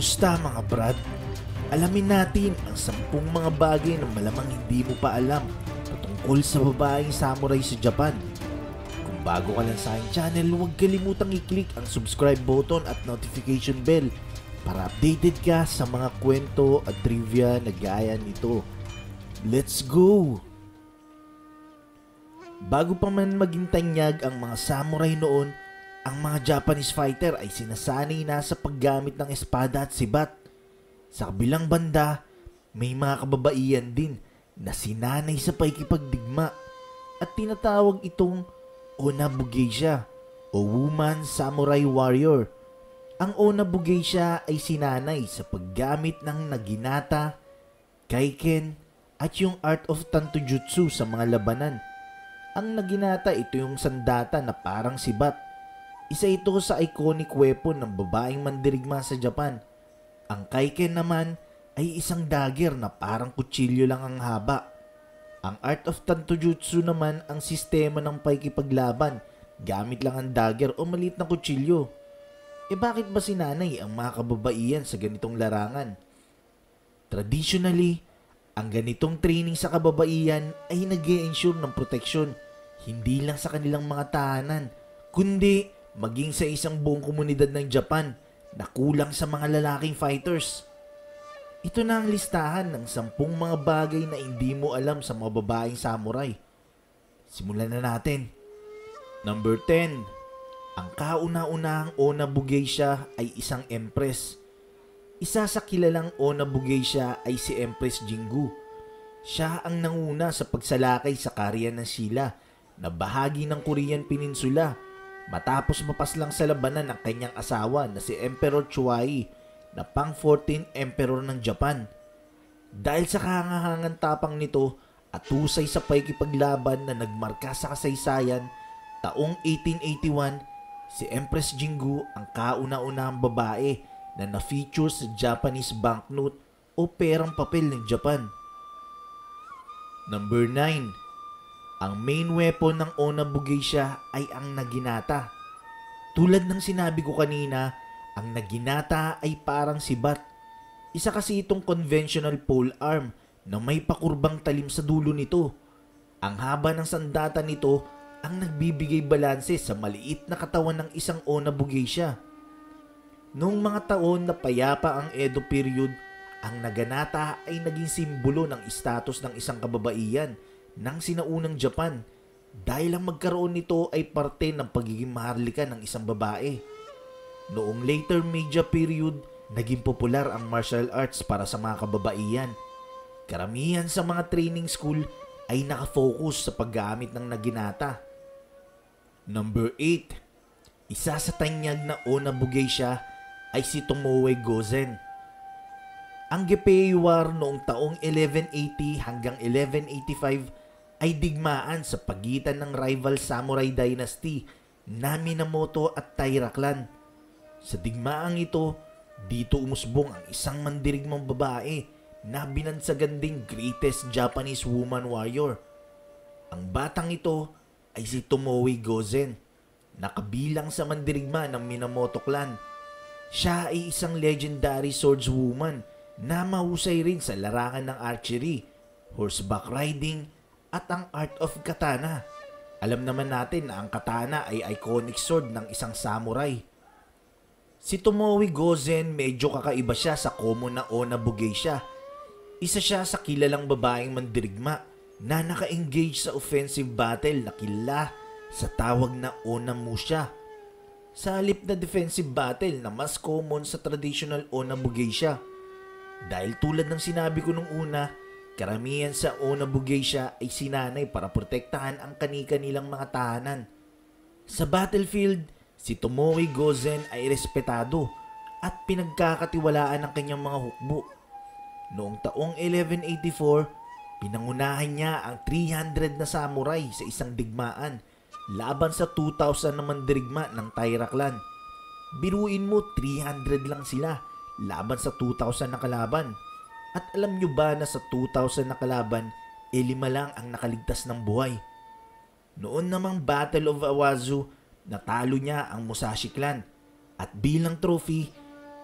Kamusta mga brad? Alamin natin ang sampung mga bagay na malamang hindi mo pa alam patungkol sa babaeng samurai sa Japan. Kung bago ka lang sa aking channel, huwag kalimutang i-click ang subscribe button at notification bell para updated ka sa mga kwento at trivia na gaya nito. Let's go! Bago pa man maging tanyag ang mga samurai noon, ang mga Japanese fighter ay sinasanay na sa paggamit ng espada at sibat. Sa kabilang banda, may mga kababaihan din na sinanay sa paikipagdigma at tinatawag itong Onabugeisha o Woman Samurai Warrior. Ang Onabugeisha ay sinanay sa paggamit ng naginata, kaiken, at yung art of Tantojutsu sa mga labanan. Ang naginata ito yung sandata na parang sibat. Isa ito sa iconic weapon ng babaeng mandirigma sa Japan. Ang kaiken naman ay isang dagger na parang kutsilyo lang ang haba. Ang art of Tantojutsu naman ang sistema ng paikipaglaban gamit lang ang dagger o maliit na kutsilyo. E bakit ba sinanay ang mga kababaihan sa ganitong larangan? Traditionally, ang ganitong training sa kababaihan ay nag ensure ng proteksyon hindi lang sa kanilang mga tahanan, kundi maging sa isang buong komunidad ng Japan na kulang sa mga lalaking fighters. Ito na ang listahan ng sampung mga bagay na hindi mo alam sa mga babaeng samurai. Simulan na natin. Number 10. Ang kauna-unahang Ona Bugeisha ay isang empress. Isa sa kilalang Ona Bugeisha ay si Empress Jingu. Siya ang nanguna sa pagsalakay sa karya ng Sila na bahagi ng Korean Peninsula matapos mapaslang sa labanan ng kanyang asawa na si Emperor Chuai na pang 14th Emperor ng Japan. Dahil sa kahangahangan tapang nito at husay sa paikipaglaban na nagmarka sa kasaysayan, taong 1881, si Empress Jingu ang kauna-unahang babae na na-feature sa Japanese banknote o perang papel ng Japan. Number 9. Ang main weapon ng Ona Bugeisha ay ang naginata. Tulad ng sinabi ko kanina, ang naginata ay parang sibat. Isa kasi itong conventional pole arm na may pakurbang talim sa dulo nito. Ang haba ng sandata nito ang nagbibigay balanse sa maliit na katawan ng isang Ona Bugeisha. Noong mga taon na payapa ang Edo period, ang naganata ay naging simbolo ng status ng isang kababaihan – ng sinaunang Japan dahil ang magkaroon nito ay parte ng pagiging maharlika ng isang babae. Noong later Meiji period, naging popular ang martial arts para sa mga kababaihan. Karamihan sa mga training school ay nakafocus sa paggamit ng naginata. Number 8. Isa sa tanyag na Ona Bugeisha ay si Tomoe Gozen. Ang Gepei War noong taong 1180 hanggang 1185 ay digmaan sa pagitan ng rival samurai dynasty na Minamoto at Taira clan. Sa digmaang ito, dito umusbong ang isang mandirigmang babae na binansagan ding greatest Japanese woman warrior. Ang batang ito ay si Tomoe Gozen, nakabilang sa mandirigma ng Minamoto clan. Siya ay isang legendary swordswoman na mahusay rin sa larangan ng archery, horseback riding, at ang art of katana. Alam naman natin na ang katana ay iconic sword ng isang samurai. Si Tomoe Gozen medyo kakaiba siya sa common na Ona Bugeisha. Isa siya sa kilalang babaeng mandirigma na naka-engage sa offensive battle na kilala sa tawag na Ona Musha. Sa halip na defensive battle na mas common sa traditional Ona Bugeisha. Dahil tulad ng sinabi ko nung una, Karamihan sa Ona Bugeisha ay sinanay para protektahan ang kanika nilang mga tahanan. Sa battlefield, si Tomoe Gozen ay respetado at pinagkakatiwalaan ng kanyang mga hukbo. Noong taong 1184, pinangunahan niya ang 300 na samurai sa isang digmaan laban sa 2,000 na mandirigma ng Taira clan. Biruin mo 300 lang sila laban sa 2,000 na kalaban at alam nyo ba na sa 2,000 na kalaban, e lang ang nakaligtas ng buhay. Noon namang Battle of Awazu, natalo niya ang Musashi clan at bilang trophy,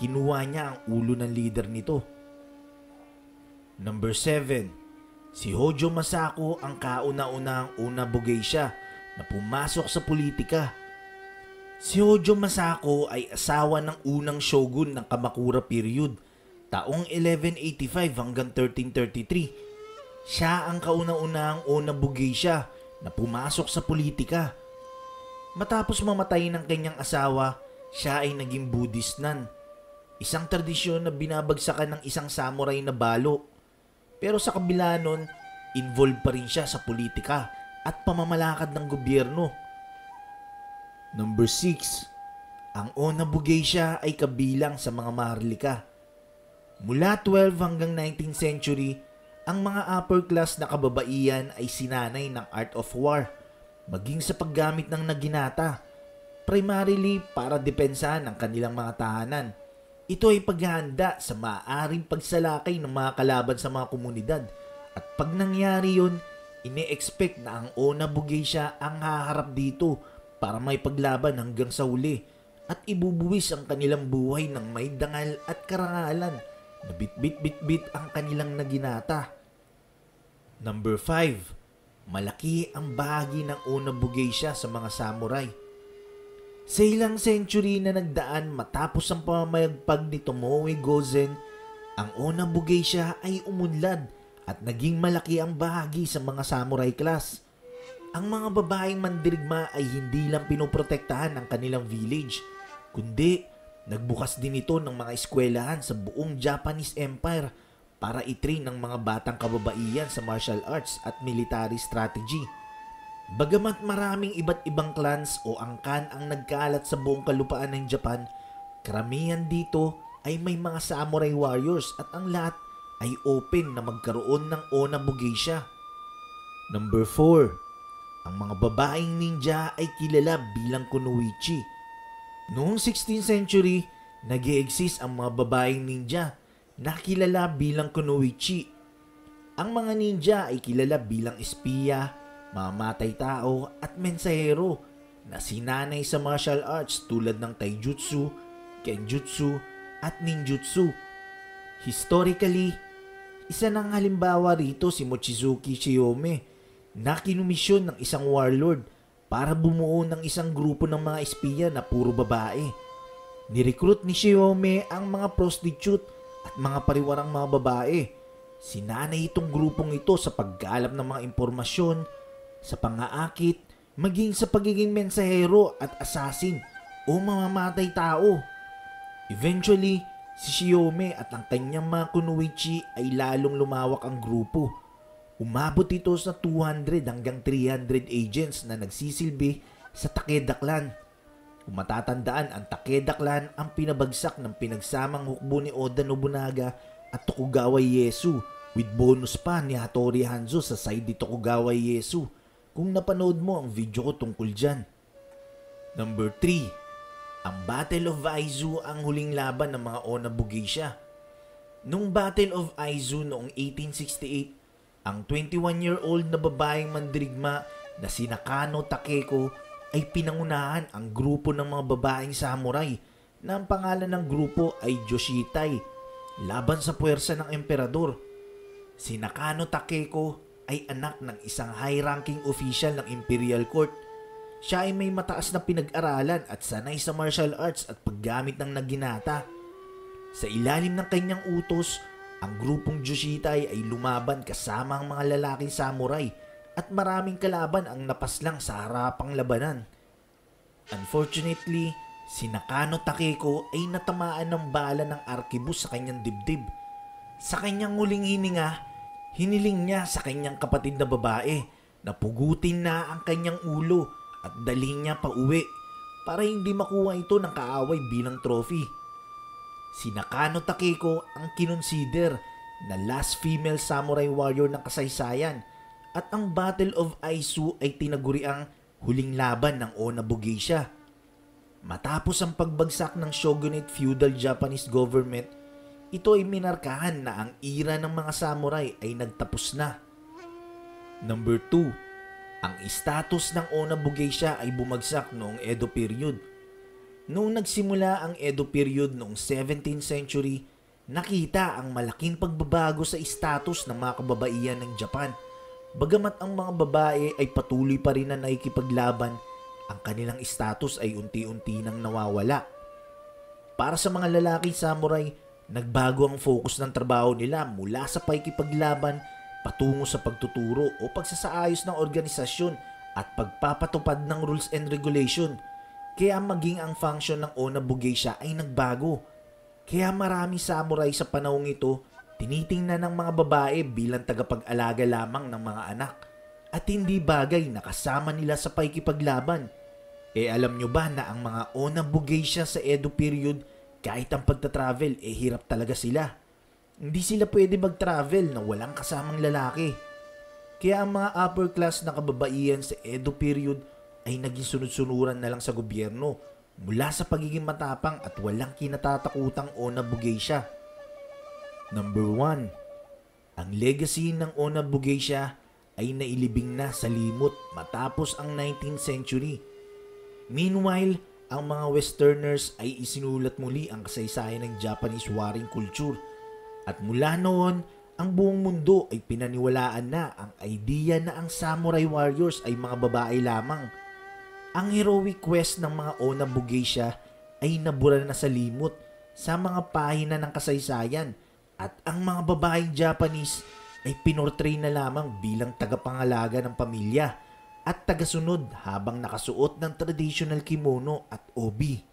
kinuha niya ang ulo ng leader nito. Number 7. Si Hojo Masako ang kauna-unahang una Bugeisha na pumasok sa politika. Si Hojo Masako ay asawa ng unang shogun ng Kamakura period, taong 1185 hanggang 1333. Siya ang kauna-unahang una Bugeisha na pumasok sa politika. Matapos mamatay ng kanyang asawa, siya ay naging Buddhist nun. Isang tradisyon na binabagsakan ng isang samurai na balo. Pero sa kabila nun, involved pa rin siya sa politika at pamamalakad ng gobyerno. Number 6. Ang Ona Bugeisha ay kabilang sa mga maharlika. Mula 12 hanggang 19th century, ang mga upper class na kababaihan ay sinanay ng art of war, maging sa paggamit ng naginata, primarily para depensahan ang kanilang mga tahanan. Ito ay paghahanda sa maaaring pagsalakay ng mga kalaban sa mga komunidad at pag nangyari yun, ini-expect na ang Ona Bugeisha ang haharap dito para may paglaban hanggang sa huli at ibubuwis ang kanilang buhay ng may dangal at karangalan na bit-bit-bit-bit ang kanilang naginata. Number 5. Malaki ang bahagi ng Ona Bugeisha sa mga samurai. Sa ilang century na nagdaan matapos ang pamamayagpag ni Tomoe Gozen, ang Ona Bugeisha ay umunlad at naging malaki ang bahagi sa mga samurai class. Ang mga babaeng mandirigma ay hindi lang pinoprotektahan ng kanilang village, kundi nagbukas din ito ng mga eskwelahan sa buong Japanese Empire para itrain ng mga batang kababaihan sa martial arts at military strategy. Bagamat maraming iba't ibang clans o angkan ang nagkalat sa buong kalupaan ng Japan, karamihan dito ay may mga samurai warriors at ang lahat ay open na magkaroon ng Ona Bugeisha. Number 4. Ang mga babaeng ninja ay kilala bilang kunoichi. Noong 16th century, nag exist ang mga babaeng ninja na kilala bilang kunoichi. Ang mga ninja ay kilala bilang espiya, mamatay tao at mensahero na sinanay sa martial arts tulad ng taijutsu, kenjutsu at ninjutsu. Historically, isa ng halimbawa rito si Mochizuki Shiyome na kinumisyon ng isang warlord para bumuo ng isang grupo ng mga espiya na puro babae. Nirecruit ni Shiyome ang mga prostitute at mga pariwarang mga babae. Sinanay itong grupong ito sa paggalap ng mga impormasyon sa pangaakit, maging sa pagiging mensahero at assassin o mamamatay tao. Eventually, si Shiome at ang kanyang mga kunuichi ay lalong lumawak ang grupo. Umabot ito sa 200 hanggang 300 agents na nagsisilbi sa Takeda Clan. Kung matatandaan, ang Takeda Clan ang pinabagsak ng pinagsamang hukbo ni Oda Nobunaga at Tokugawa Ieyasu with bonus pa ni Hattori Hanzo sa side ni Tokugawa Ieyasu kung napanood mo ang video ko tungkol dyan. Number 3. Ang Battle of Aizu ang huling laban ng mga Ona Bugeisha. Nung Battle of Aizu noong 1868, ang 21-year-old na babaeng mandirigma na si Nakano Takeko ay pinangunahan ang grupo ng mga babaeng samurai na ang pangalan ng grupo ay Joshitai laban sa puwersa ng emperador. Si Nakano Takeko ay anak ng isang high-ranking official ng Imperial Court. Siya ay may mataas na pinag-aralan at sanay sa martial arts at paggamit ng naginata. Sa ilalim ng kanyang utos, ang grupong Joshitai ay lumaban kasama ang mga lalaking samurai at maraming kalaban ang napaslang sa harapang labanan. Unfortunately, si Nakano Takeko ay natamaan ng bala ng arkibus sa kanyang dibdib. Sa kanyang huling hininga, Hiniling niya sa kanyang kapatid na babae na pugutin na ang kanyang ulo at dalhin niya pa uwi para hindi makuha ito ng kaaway bilang trophy. Si Nakano Takeko ang kinonsider na last female samurai warrior ng kasaysayan at ang Battle of Aizu ay tinaguri ang huling laban ng Ona Bugeisha. Matapos ang pagbagsak ng shogunate feudal Japanese government ito ay minarkahan na ang ira ng mga samurai ay nagtapos na. Number 2. Ang status ng Ona Bugeisha ay bumagsak noong Edo period. Noong nagsimula ang Edo period noong 17th century, nakita ang malaking pagbabago sa status ng mga kababaihan ng Japan. Bagamat ang mga babae ay patuloy pa rin na nakikipaglaban, ang kanilang status ay unti-unti nang nawawala. Para sa mga lalaking samurai, nagbago ang focus ng trabaho nila mula sa paikipaglaban patungo sa pagtuturo o pagsasaayos ng organisasyon at pagpapatupad ng rules and regulation. Kaya maging ang function ng Ona Bugeisha ay nagbago. Kaya marami samurai sa panahong ito tinitingnan ng mga babae bilang tagapag-alaga lamang ng mga anak at hindi bagay na kasama nila sa paikipaglaban. Eh alam nyo ba na ang mga Ona Bugeisha sa Edo period kahit ang pagta-travel eh hirap talaga sila. Hindi sila pwede mag-travel na walang kasamang lalaki. Kaya ang mga upper class na kababaihan sa Edo period ay naging sunod-sunuran na lang sa gobyerno mula sa pagiging matapang at walang kinatatakutang Ona Bugeisha. Number 1. Ang legacy ng Ona Bugeisha ay nailibing na sa limot matapos ang 19th century. Meanwhile, ang mga westerners ay isinulat muli ang kasaysayan ng Japanese warring culture at mula noon, ang buong mundo ay pinaniwalaan na ang idea na ang samurai warriors ay mga babae lamang. Ang heroic quest ng mga Ona Bugeisha ay nabura na sa limot sa mga pahina ng kasaysayan at ang mga babaeng Japanese ay pinortray na lamang bilang tagapangalaga ng pamilya at tagasunod habang nakasuot ng traditional kimono at obi.